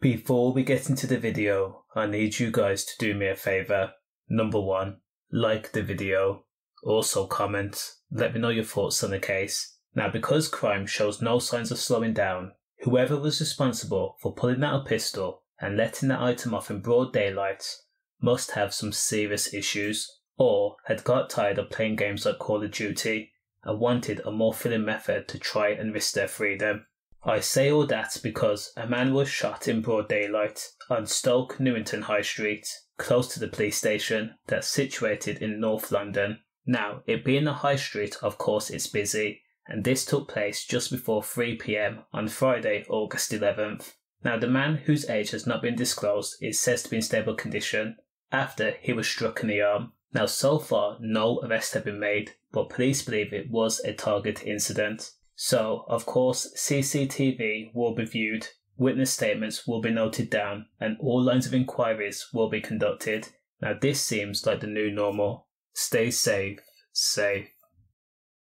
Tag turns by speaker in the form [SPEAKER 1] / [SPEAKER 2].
[SPEAKER 1] Before we get into the video, I need you guys to do me a favour. Number one, like the video. Also comment, let me know your thoughts on the case. Now because crime shows no signs of slowing down, whoever was responsible for pulling out a pistol and letting that item off in broad daylight must have some serious issues, or had got tired of playing games like Call of Duty and wanted a more thrilling method to try and risk their freedom. I say all that because a man was shot in broad daylight on Stoke Newington High Street, close to the police station that's situated in North London. Now, it being a high street, of course, it's busy, and this took place just before 3 pm on Friday, August 11th. Now, the man whose age has not been disclosed is said to be in stable condition after he was struck in the arm. Now, so far, no arrests have been made, but police believe it was a target incident. So, of course, CCTV will be viewed, witness statements will be noted down, and all lines of inquiries will be conducted. Now, this seems like the new normal. Stay safe, safe.